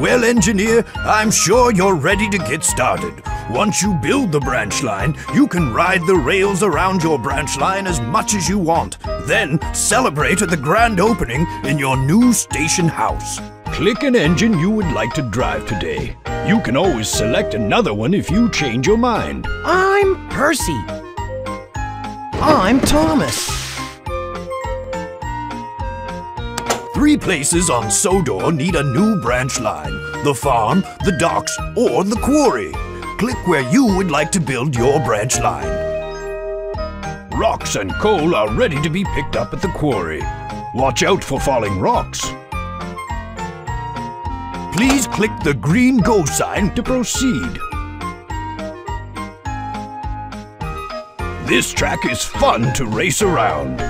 Well, engineer, I'm sure you're ready to get started. Once you build the branch line, you can ride the rails around your branch line as much as you want. Then celebrate at the grand opening in your new station house. Click an engine you would like to drive today. You can always select another one if you change your mind. I'm Percy. I'm Thomas. Three places on Sodor need a new branch line. The farm, the docks, or the quarry. Click where you would like to build your branch line. Rocks and coal are ready to be picked up at the quarry. Watch out for falling rocks. Please click the green go sign To proceed. This track is fun to race around.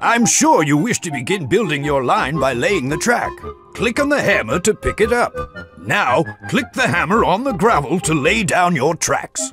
I'm sure you wish to begin building your line by laying the track. Click on the hammer to pick it up. Now, click the hammer on the gravel to lay down your tracks.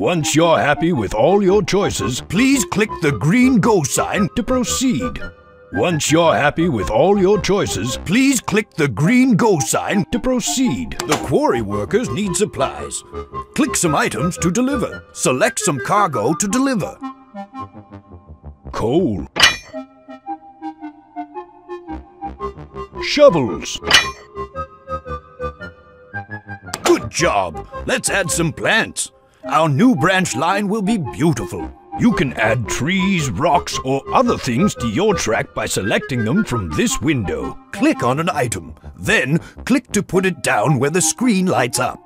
Once you're happy with all your choices, Please click the green go sign. to proceed. Once you're happy with all your choices, Please click the green go sign. to proceed. The quarry workers need supplies. Click some items to deliver. Select some cargo to deliver. Coal. Shovels. Good job. Let's add some plants. Our new branch line will be beautiful. You can add trees, rocks, or other things to your track by selecting them from this window. Click on an item. Then click to put it down where the screen lights up.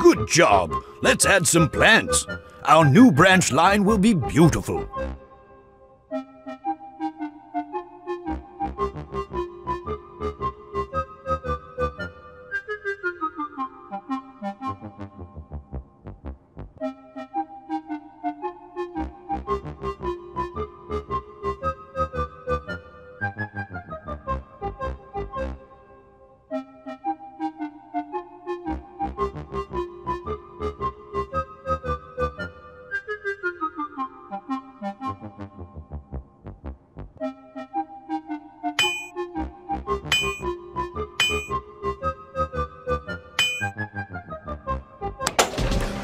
Good job. Let's add some plants. Our new branch line will be beautiful.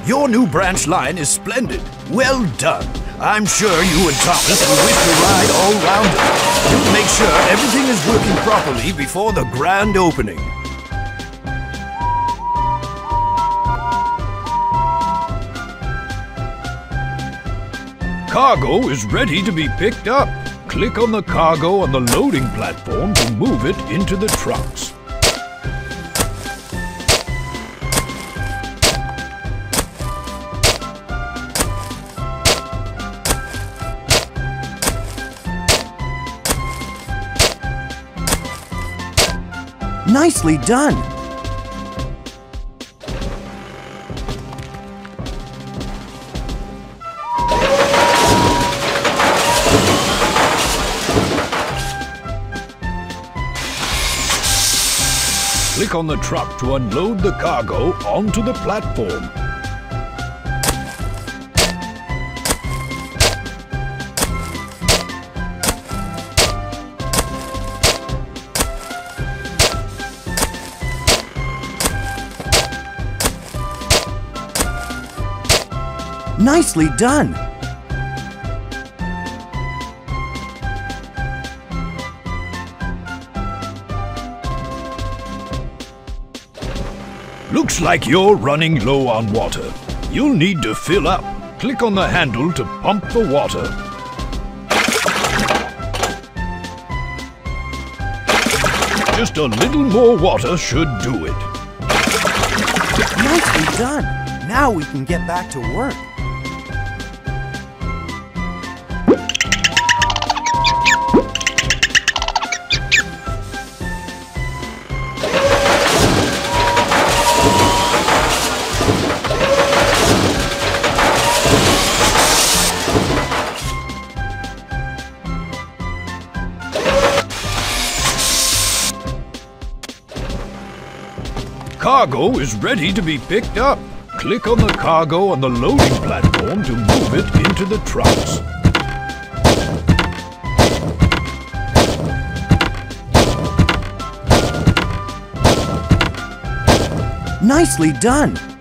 Your new branch line is splendid. Well done. I'm sure you and Thomas will wish to ride all round. You'll make sure everything is working properly before the grand opening. Cargo is ready to be picked up. Click on the cargo on the loading platform to move it into the trucks. Nicely done. Click on the truck to unload the cargo onto the platform. Nicely done. Looks like you're running low on water. You'll need to fill up. Click on the handle to pump the water. Just a little more water should do it. Nicely done. Now we can get back to work. Cargo is ready to be picked up. Click on the cargo on the loading platform to move it into the trucks. Nicely done.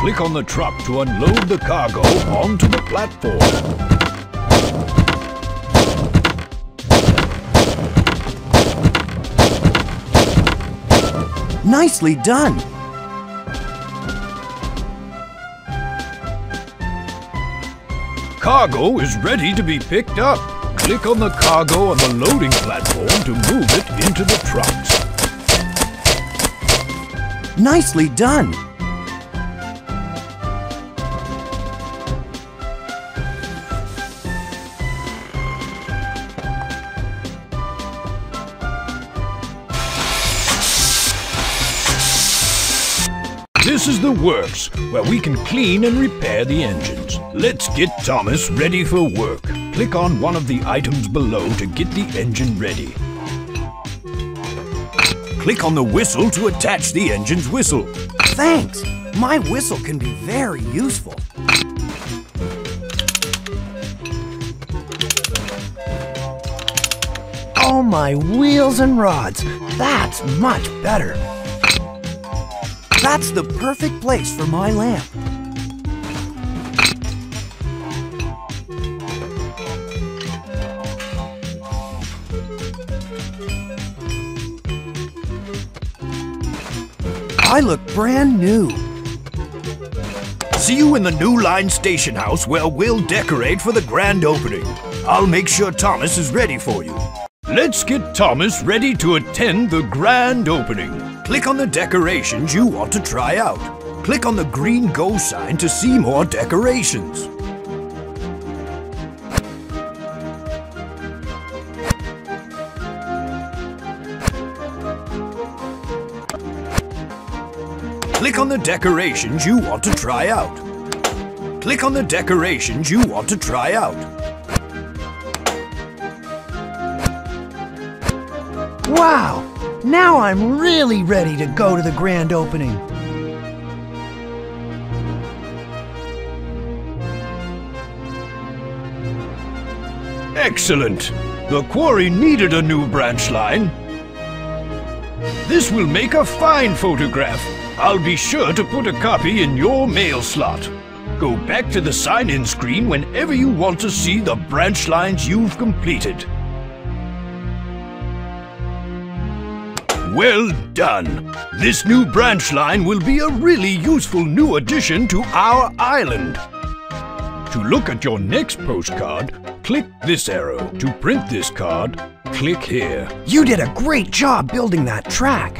Click on the truck to unload the cargo onto the platform. Nicely done. Cargo is ready to be picked up. Click on the cargo on the loading platform to move it into the trucks. Nicely done. This is the works, where we can clean and repair the engines. Let's get Thomas ready for work. Click on one of the items below to get the engine ready. Click on the whistle to attach the engine's whistle. Thanks. My whistle can be very useful. Oh, my wheels and rods. That's much better. That's the perfect place for my lamp. I look brand new. See you in the new line station house where we'll decorate for the grand opening. I'll make sure Thomas is ready for you. Let's get Thomas ready to attend the grand opening. Click on the decorations you want to try out. Click on the green Go sign to see more decorations. Click on the decorations you want to try out. Click on the decorations you want to try out. Wow! Now I'm really ready to go to the grand opening. Excellent! The quarry needed a new branch line. This will make a fine photograph. I'll be sure to put a copy in your mail slot. Go back to the sign-in screen whenever you want to see the branch lines you've completed. Well done! This new branch line will be a really useful new addition to our island. To look at your next postcard, click this arrow. To print this card, click here. You did a great job building that track.